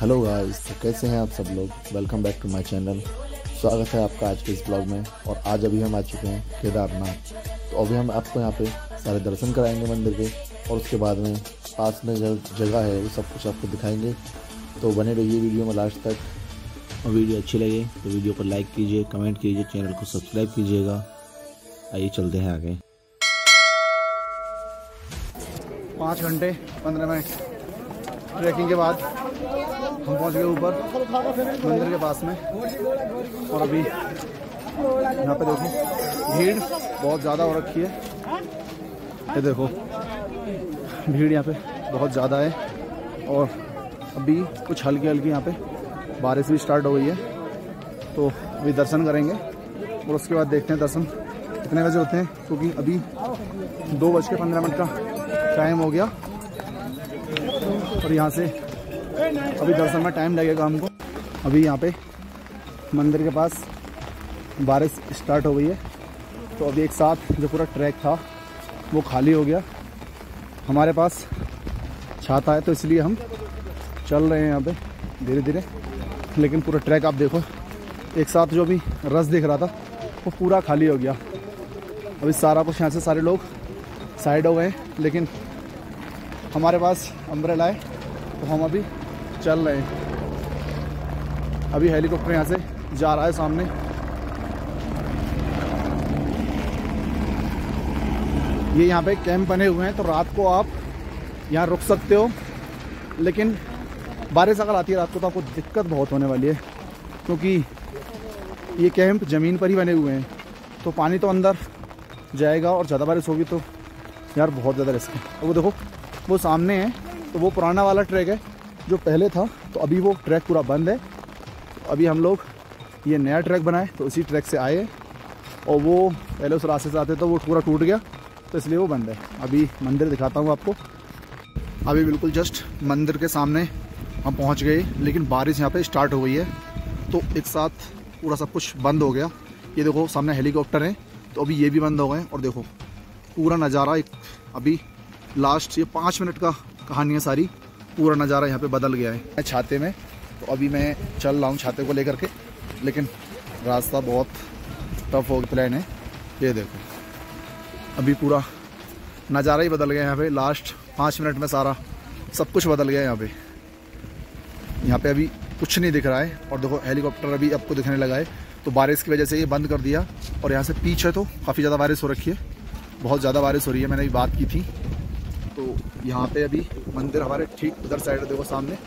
Hello guys तो कैसे हैं आप सब लोग? Welcome back to my channel स्वागत है आपका आज के इस ब्लॉग में। और आज अभी हम आ चुके हैं केदारनाथ। तो अभी हम आपको यहाँ पे सारे दर्शन कराएँगे मंदिर के और उसके बाद में पास में जो जगह है वो सब कुछ आपको दिखाएँगे। तो बने रहिए वीडियो में लास्ट तक। और वीडियो अच्छी लगे तो वीडियो को लाइक कीजिए कमेंट कीजिए चैनल को सब्सक्राइब कीजिएगा। आइए चलते हैं आगे। पाँच घंटे पंद्रह मिनट। ट्रैकिंग के बाद। हम पहुँच गए ऊपर, मंदिर के पास में। और अभी यहाँ पे देखो, भीड़ बहुत ज़्यादा हो रखी है। ये देखो, भीड़ यहाँ पे बहुत ज़्यादा है। और अभी कुछ हल्की हल्की यहाँ पे बारिश भी स्टार्ट हो गई है। तो अभी दर्शन करेंगे, और उसके बाद देखते हैं दर्शन। कितने बजे होते हैं? क्योंकि अभी दो बज के पंद्रह मिनट का टाइम हो गया। और यहाँ से अभी दर्शन में टाइम लगेगा हमको। अभी यहाँ पे मंदिर के पास बारिश स्टार्ट हो गई है। तो अभी एक साथ जो पूरा ट्रैक था, वो खाली हो गया। हमारे पास छाता है तो इसलिए हम चल रहे हैं यहाँ पे धीरे धीरे लेकिन पूरा ट्रैक आप देखो, एक साथ जो अभी रस दिख रहा था, वो पूरा खाली हो गया। अभी सारा कुछ यहाँ से सारे लोग साइड हो गए लेकिन हमारे पास अम्ब्रेला है तो हम अभी चल रहे हैं। अभी हेलीकॉप्टर यहाँ से जा रहा है सामने। ये यहाँ पे कैंप बने हुए हैं तो रात को आप यहाँ रुक सकते हो। लेकिन बारिश अगर आती है रात को तो आपको दिक्कत बहुत होने वाली है, क्योंकि ये कैंप ज़मीन पर ही बने हुए हैं। तो पानी तो अंदर जाएगा और ज़्यादा बारिश होगी तो यार बहुत ज़्यादा रिस्क है। वो देखो, वो सामने है तो वो पुराना वाला ट्रैक है। जो पहले था तो अभी वो ट्रैक पूरा बंद है। तो अभी हम लोग ये नया ट्रैक बनाए तो उसी ट्रैक से आए और वो पहले उस रास्ते से आते तो वो पूरा टूट गया तो इसलिए वो बंद है। अभी मंदिर दिखाता हूँ आपको। अभी बिल्कुल जस्ट मंदिर के सामने हम पहुँच गए, लेकिन बारिश यहाँ पर स्टार्ट हो गई है। तो एक साथ पूरा सब कुछ बंद हो गया। ये देखो, सामने हेलीकॉप्टर है तो अभी ये भी बंद हो गए और देखो, पूरा नज़ारा एक अभी लास्ट, ये पाँच मिनट का कहानी है सारी। पूरा नज़ारा यहाँ पे बदल गया है। मैं छाते में तो अभी मैं चल रहा हूँ छाते को लेकर के, लेकिन रास्ता बहुत टफ हो प्लान है। ये देखो, अभी पूरा नज़ारा ही बदल गया यहाँ पे। लास्ट पाँच मिनट में सारा सब कुछ बदल गया यहाँ पे। यहाँ पे अभी कुछ नहीं दिख रहा है, और देखो हेलीकॉप्टर अभी आपको दिखने लगा है। तो बारिश की वजह से ये बंद कर दिया, और यहाँ से पीछे तो काफ़ी ज़्यादा बारिश हो रखी है। बहुत ज़्यादा बारिश हो रही है, मैंने अभी बात की थी। तो यहाँ पे अभी मंदिर हमारे ठीक उधर साइड देखो सामने।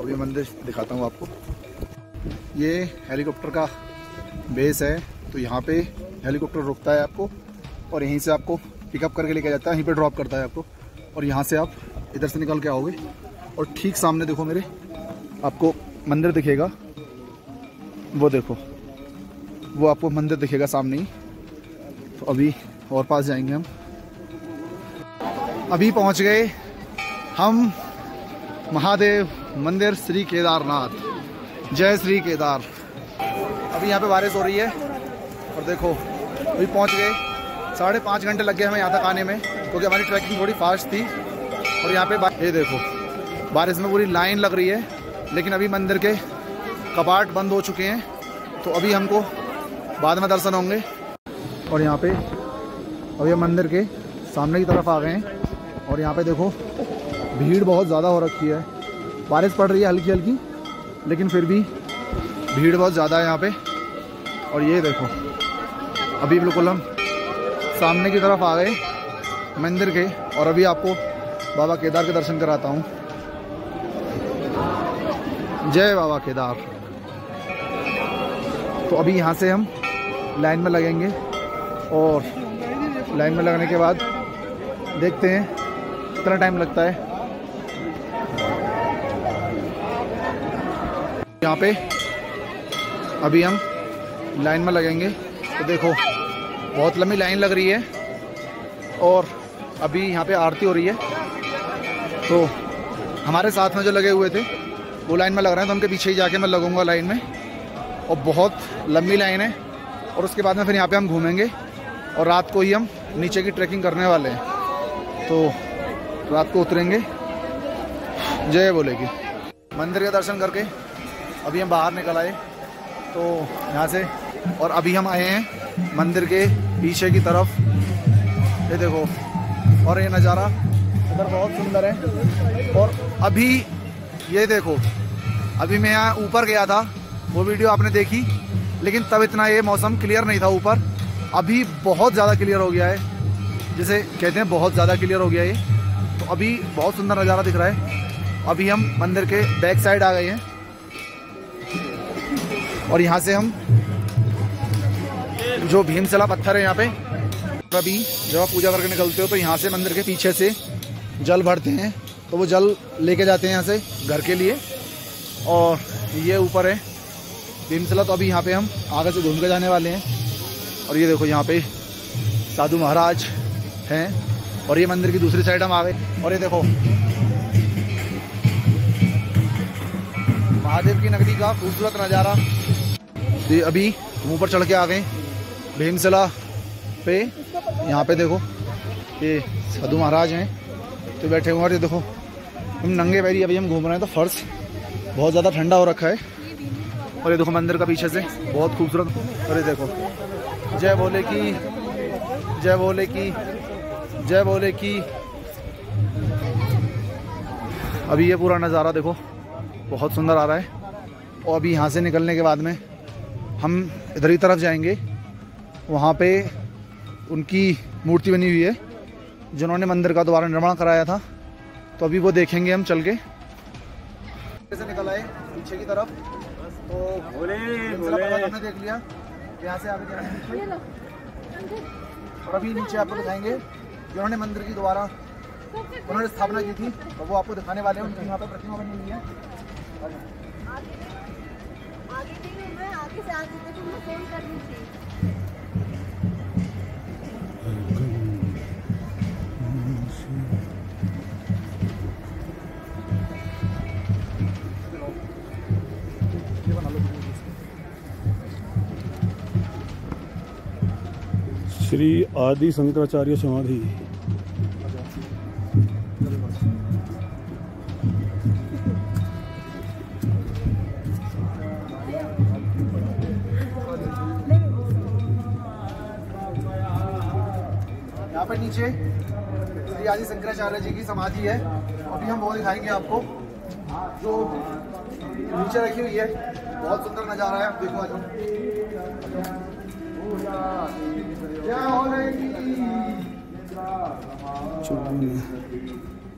अभी मंदिर दिखाता हूँ आपको। ये हेलीकॉप्टर का बेस है तो यहाँ पे हेलीकॉप्टर रुकता है आपको, और यहीं से आपको पिकअप करके लेके जाता है, यहीं पे ड्रॉप करता है आपको। और यहाँ से आप इधर से निकल के आओगे, और ठीक सामने देखो मेरे, आपको मंदिर दिखेगा। वो देखो, वो आपको मंदिर दिखेगा सामने ही। तो अभी और पास जाएँगे हम। अभी पहुँच गए हम महादेव मंदिर श्री केदारनाथ। जय श्री केदार। अभी यहाँ पे बारिश हो रही है और देखो, अभी पहुँच गए। साढ़े पाँच घंटे लग गए हमें यहाँ तक आने में, क्योंकि हमारी ट्रैकिंग थोड़ी फास्ट थी। और यहाँ पे ये देखो, बारिश में पूरी लाइन लग रही है, लेकिन अभी मंदिर के कपाट बंद हो चुके हैं तो अभी हमको बाद में दर्शन होंगे। और यहाँ पे, अभी हम मंदिर के सामने की तरफ़ आ गए हैं। और यहाँ पे देखो भीड़ बहुत ज़्यादा हो रखी है। बारिश पड़ रही है हल्की हल्की, लेकिन फिर भी भीड़ बहुत ज़्यादा है यहाँ पे। और ये देखो, अभी बिल्कुल हम सामने की तरफ़ आ गए मंदिर के, और अभी आपको बाबा केदार के दर्शन कराता हूँ। जय बाबा केदार। तो अभी यहाँ से हम लाइन में लगेंगे, और लाइन में लगने के बाद देखते हैं, कितना टाइम लगता है। यहाँ पे अभी हम लाइन में लगेंगे। तो देखो, बहुत लंबी लाइन लग रही है और अभी यहाँ पे आरती हो रही है। तो हमारे साथ में जो लगे हुए थे, वो लाइन में लग रहे हैं तो उनके पीछे ही जाके मैं लगूँगा लाइन में। और बहुत लंबी लाइन है और उसके बाद में फिर यहाँ पे हम घूमेंगे और रात को ही हम नीचे की ट्रैकिंग करने वाले हैं। तो रात को उतरेंगे। जय बोलेगी। मंदिर के दर्शन करके अभी हम बाहर निकल आए तो यहाँ से, और अभी हम आए हैं मंदिर के पीछे की तरफ़। ये देखो, और ये नज़ारा इधर बहुत सुंदर है। और अभी, ये देखो, अभी मैं यहाँ ऊपर गया था, वो वीडियो आपने देखी, लेकिन तब इतना ये मौसम क्लियर नहीं था ऊपर। अभी बहुत ज़्यादा क्लियर हो गया है, जिसे कहते हैं बहुत ज़्यादा क्लियर हो गया ये। तो अभी बहुत सुंदर नज़ारा दिख रहा है। अभी हम मंदिर के बैक साइड आ गए हैं। और यहाँ से हम जो भीमसला पत्थर है यहाँ पे अभी जब आप पूजा करके निकलते हो तो यहाँ से मंदिर के पीछे से जल भरते हैं। तो वो जल लेके जाते हैं यहाँ से घर के लिए। और ये ऊपर है भीमसला तो अभी यहाँ पे हम आगे से घूम के जाने वाले हैं। और ये देखो यहाँ पे साधु महाराज हैं। और ये मंदिर की दूसरी साइड हम आ गए और ये देखो महादेव की नगरी का खूबसूरत नज़ारा। तो अभी हम ऊपर चढ़ के आ गए भीमसला पे, यहाँ पे देखो, ये साधु महाराज हैं तो बैठे हुए और ये देखो, हम नंगे पैरी अभी हम घूम रहे हैं तो फर्श बहुत ज़्यादा ठंडा हो रखा है। और ये देखो मंदिर का पीछे से, बहुत खूबसूरत। और ये देखो, जय बोले की, जय बोले की, जय बोले की। अभी ये पूरा नज़ारा देखो बहुत सुंदर आ रहा है। और अभी यहाँ से निकलने के बाद में हम इधर ही तरफ़ जाएँगे। वहाँ पे उनकी मूर्ति बनी हुई है जिन्होंने मंदिर का दोबारा निर्माण कराया था। तो अभी वो देखेंगे हम चल के। से निकल आए पीछे की तरफ़। तो बोले बोले देख लिया यहाँ से आगे और अभी नीचे आपको दिखाएँगे जिन्होंने मंदिर की दोबारा उन्होंने स्थापना की थी तो वो आपको दिखाने वाले हैं उनकी यहाँ पर प्रतिमा बनी हुई है। श्री आदि शंकराचार्य समाधि। पर नीचे श्री आदि शंकराचार्य जी की समाधि है। अभी हम वो दिखाएँगे आपको। जो नीचे रखी हुई है, बहुत सुंदर नज़ारा है। देखो आज